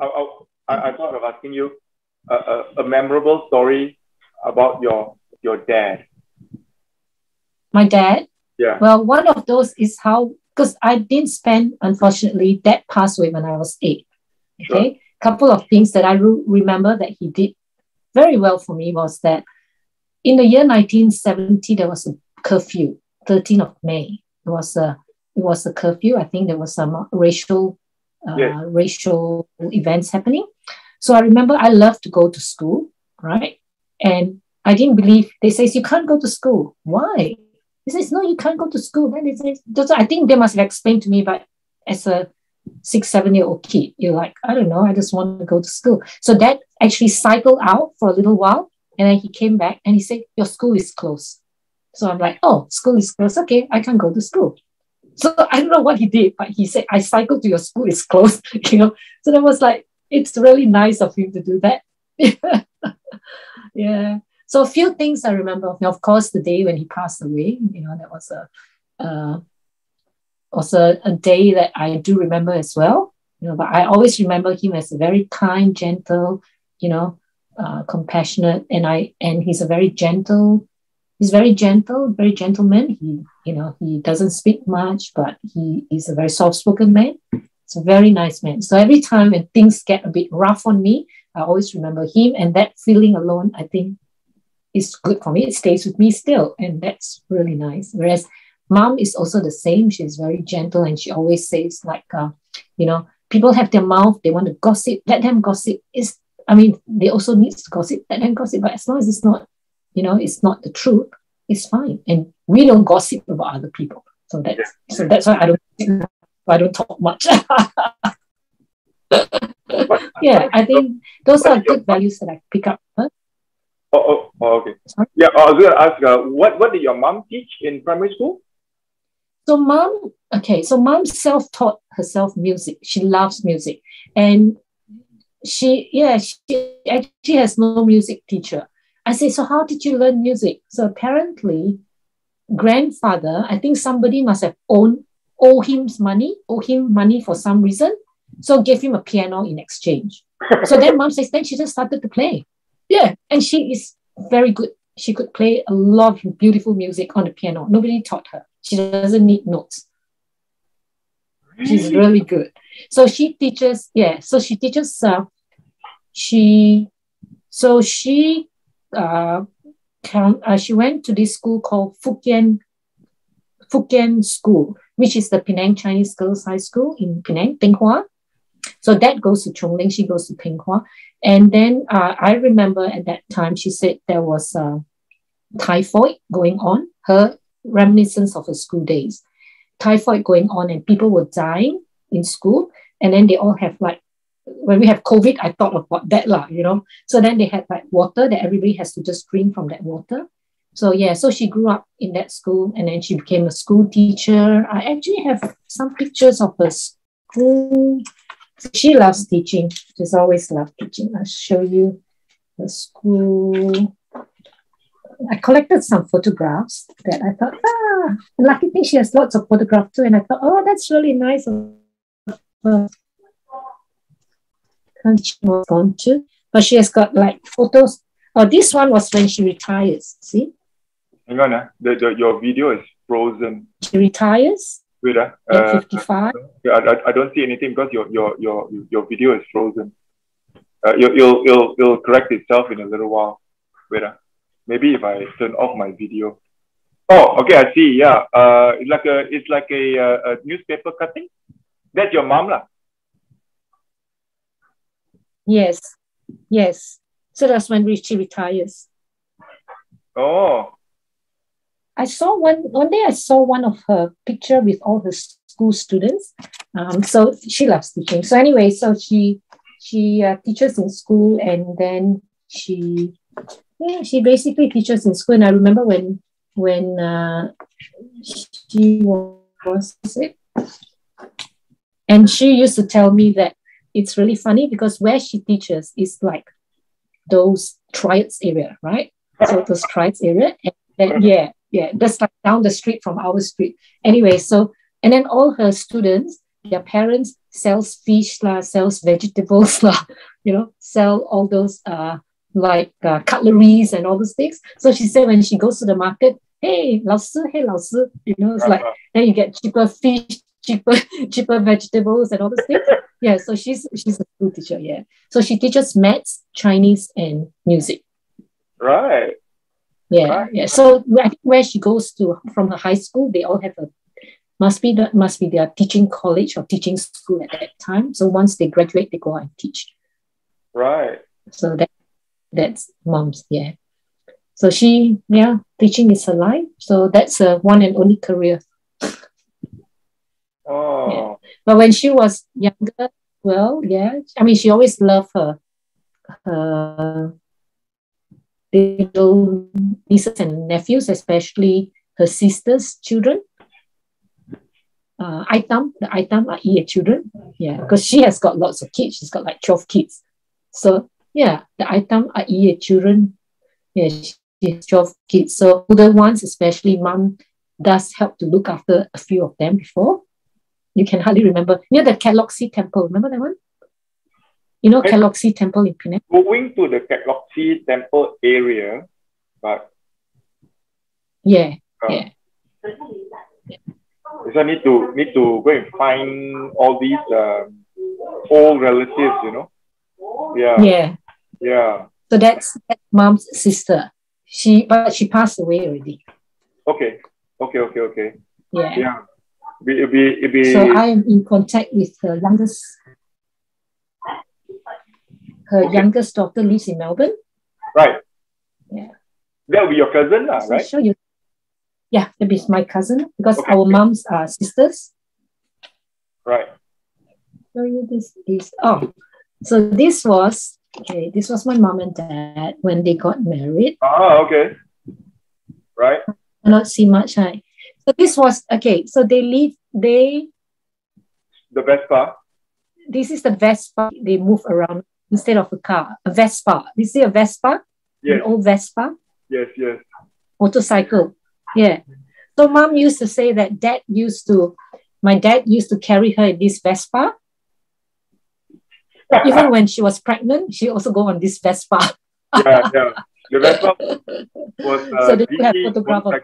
I, I, I thought of asking you a, a, a memorable story about your your dad. My dad? Yeah. Well, one of those is how, because I didn't spend, unfortunately, dad passed away when I was eight. Okay. Sure. Couple of things that I re- remember that he did very well for me was that in the year 1970, there was a curfew, 13th of May. It was a it was a curfew. I think there was some racial uh, yeah. racial events happening. So I remember I loved to go to school, right? And I didn't believe they says you can't go to school. Why? He says no, you can't go to school. Then they say I think they must have explained to me, but as a six, seven year old kid, you're like, I don't know, I just want to go to school. So that actually cycled out for a little while, and then he came back and he said, Your school is closed. So I'm like, Oh, school is closed. Okay, I can go to school. So I don't know what he did, but he said, I cycled to your school, it's closed, you know. So that was like, it's really nice of him to do that. yeah. So a few things I remember of. Of course, the day when he passed away, you know, that was a uh, also a day that I do remember as well. You know, but I always remember him as a very kind, gentle, you know, uh, compassionate, and I and he's a very gentle. He's very gentle, very gentleman. He, you know, he doesn't speak much, but he is a very soft-spoken man. It's a very nice man. So every time when things get a bit rough on me, I always remember him, and that feeling alone, I think, is good for me. It stays with me still, and that's really nice. Whereas mom is also the same. She's very gentle, and she always says like, uh, you know, people have their mouth. They want to gossip. Let them gossip. Is I mean, they also need to gossip. Let them gossip. But as long as it's not, you know, it's not the truth, it's fine. And we don't gossip about other people. So that's yeah. so that's why I don't I don't talk much. yeah, I think those are good values that I pick up. Huh? Oh, oh, oh, okay. Sorry? Yeah, I was going to ask, uh, what, what did your mom teach in primary school? So mom, okay, so mom self-taught herself music. She loves music. And she, yeah, she actually has no music teacher. I say, so how did you learn music? So apparently, grandfather, I think somebody must have owned, owe him money, owe him money for some reason. So gave him a piano in exchange. so then mom says, then she just started to play. Yeah, and she is very good. She could play a lot of beautiful music on the piano. Nobody taught her. She doesn't need notes. She's really good. So she teaches, yeah. So she teaches. Uh, she, so she, uh, uh, she went to this school called Fukien, Fukien School, which is the Penang Chinese Girls High School in Penang, Ping Hua. So that goes to Chung Ling, She goes to Ping Hua. And then uh, I remember at that time, she said there was uh, typhoid going on, her reminiscence of her school days. Typhoid going on, and people were dying in school. And then they all have like, when we have COVID, I thought about that, lah, you know. So then they had like water that everybody has to just drink from that water. So yeah, so she grew up in that school and then she became a school teacher. I actually have some pictures of her school she loves teaching. She's always loved teaching. I'll show you the school. I collected some photographs that I thought, ah, lucky thing she has lots of photographs too. And I thought, oh, that's really nice of her. She was gone to, but she has got like photos. Oh, this one was when she retires. See? Hang on, uh, the, the, your video is frozen. She retires. Wait, uh, uh, 55. I, I, I don't see anything because your your your your video is frozen. Uh, it'll, it'll, it'll, it'll correct itself in a little while. Wait, uh, maybe if I turn off my video. Oh, okay, I see. Yeah, uh, it's like a it's like a, a, uh, a newspaper cutting. That's your mom, lah. Yes, yes. So that's when she retires. Oh, I saw one one day. I saw one of her picture with all her school students. Um, so she loves teaching. So anyway, so she she uh, teaches in school, and then she yeah she basically teaches in school. And I remember when when uh, she was sick, and she used to tell me that it's really funny because where she teaches is like those triads area, right? So those triads area, and then, yeah, yeah, just like down the street from our street. Anyway, so and then all her students, their parents sells fish lah, sells vegetables lah, you know, sell all those uh like uh, cutleries and all those things. So she said when she goes to the market, hey, 老师, hey, 老师, you know, it's like then you get cheaper fish, cheaper cheaper vegetables and all those things. yeah, so she's she's a school teacher. Yeah, so she teaches maths, Chinese, and music. Right. Yeah, right. yeah. So I think where she goes to from her high school, they all have a must be the must be their teaching college or teaching school at that time. So once they graduate, they go out and teach. Right. So that that's mom's yeah. So she yeah, teaching is her life. So that's a one and only career. Oh. Yeah. But when she was younger, well, yeah, I mean, she always loved her, her little nieces and nephews, especially her sister's children. Uh, Itam, the Itam are Iya children. Yeah, because she has got lots of kids. She's got like 12 kids. So, yeah, the Itam are Iya children. Yeah, she has 12 kids. So, the ones, especially mom, does help to look after a few of them before you can hardly remember. Near the Kek Lok Si Temple, remember that one? You know Kek Lok Si Temple in Penang? Going to the Kek Lok Si Temple area, but yeah, uh, yeah. So I need to need to go and find all these um, old relatives, you know. Yeah. Yeah. Yeah. So that's, that's mom's sister. She but she passed away already. Okay. Okay. Okay. Okay. Yeah. Yeah. Be, be... So I am in contact with her youngest. Her okay. youngest daughter lives in Melbourne. Right. Yeah. That will be your cousin, lah, so right? Show you. Yeah, that is my cousin because okay. our moms are sisters. Right. Show you this is oh, so this was okay. This was my mom and dad when they got married. Ah, okay. Right. I not see much. I so this was okay. So they leave. They the Vespa. This is the Vespa. They move around instead of a car. A Vespa. You see a Vespa? Yes. An old Vespa. Yes. Yes. Motorcycle. Yeah. So mom used to say that dad used to, my dad used to carry her in this Vespa. Even when she was pregnant, she also go on this Vespa. yeah, yeah. The Vespa was uh, so they have photograph of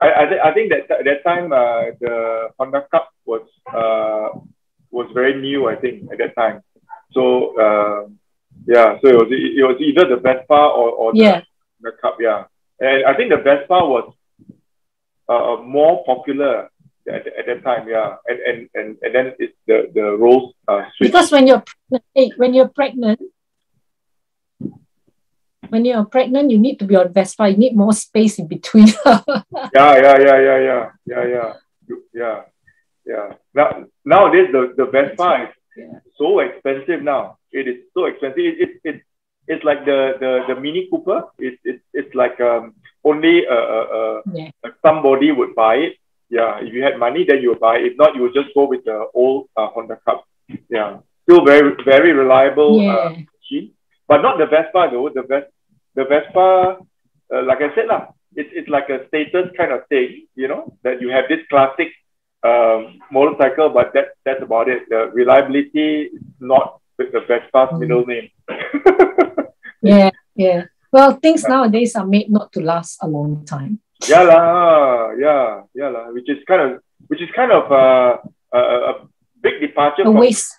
I I, th- I think that that time uh, the Honda Cub was uh, was very new. I think at that time. So uh, yeah, so it was it was either the Vespa or, or the, yeah. the Cub. Yeah, and I think the Vespa was uh, more popular at, at that time. Yeah, and and and, and then it's the the roles uh, Because when you're pregnant, when you're pregnant, when you're pregnant, you need to be on Vespa. You need more space in between. yeah, yeah, yeah, yeah, yeah, yeah, yeah, yeah, yeah. Now nowadays the the Vespa is yeah. so expensive now. It is so expensive. It, it, it it's like the the the Mini Cooper. It's it, it's like um only a, a, a, yeah. somebody would buy it. Yeah, if you had money, then you would buy. It. If not, you would just go with the old uh, Honda Cub. Yeah, still very very reliable yeah. uh, machine, but not the Vespa though. The Vespa the Vespa, uh, like I said, lah, it's, it's like a status kind of thing, you know, that you have this classic um, motorcycle, but that, that's about it. The reliability is not with the Vespa's mm. middle name. yeah, yeah. Well, things nowadays are made not to last a long time. Yeah, la, yeah, yeah, la, which is kind of, which is kind of uh, a, a big departure a waste.